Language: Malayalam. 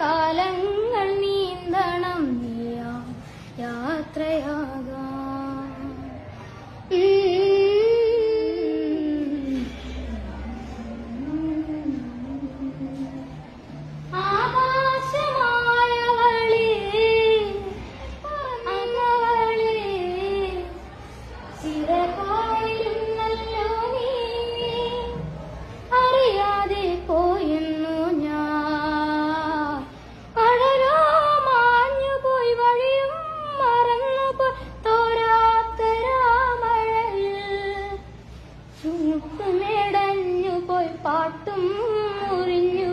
காலங்கள் മുത്തുനേടഞ്ഞു പോയി പാട്ടും മുറിഞ്ഞു.